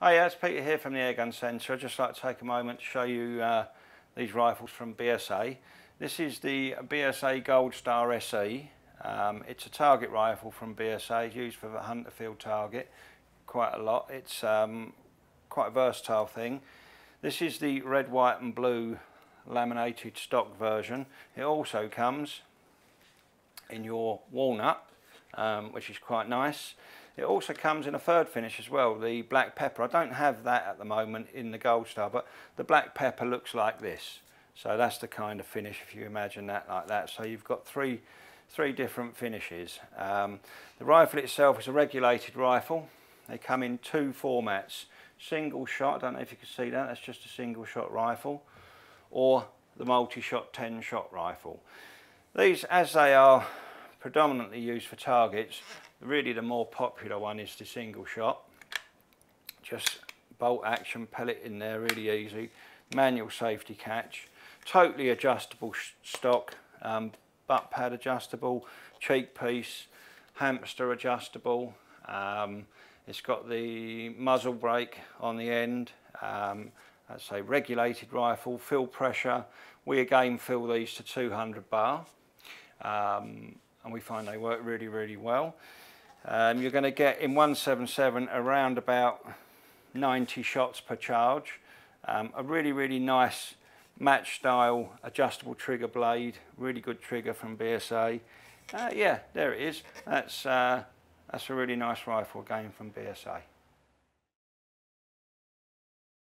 Hi, yeah, it's Peter here from the Airgun Centre. I'd just like to take a moment to show you uh, these rifles from BSA. This is the BSA Goldstar SE. Um, it's a target rifle from BSA, used for the hunter field target quite a lot. It's um, quite a versatile thing. This is the red, white and blue laminated stock version. It also comes in your walnut, um, which is quite nice. It also comes in a third finish as well, the black pepper. I don't have that at the moment in the Goldstar, but the black pepper looks like this. So that's the kind of finish, if you imagine that like that. So you've got three, three different finishes. Um, the rifle itself is a regulated rifle. They come in two formats. Single shot, I don't know if you can see that, that's just a single shot rifle, or the multi-shot 10 shot rifle. These, as they are predominantly used for targets, Really the more popular one is the single shot. Just bolt action, pellet in there, really easy. Manual safety catch. Totally adjustable stock, um, butt pad adjustable, cheek piece, hamster adjustable. Um, it's got the muzzle brake on the end. Um, I say regulated rifle, fill pressure. We again fill these to 200 bar. Um, and we find they work really, really well. Um, you're going to get in 177 around about 90 shots per charge. Um, a really, really nice match style adjustable trigger blade, really good trigger from BSA. Uh, yeah, there it is. That's, uh, that's a really nice rifle again from BSA.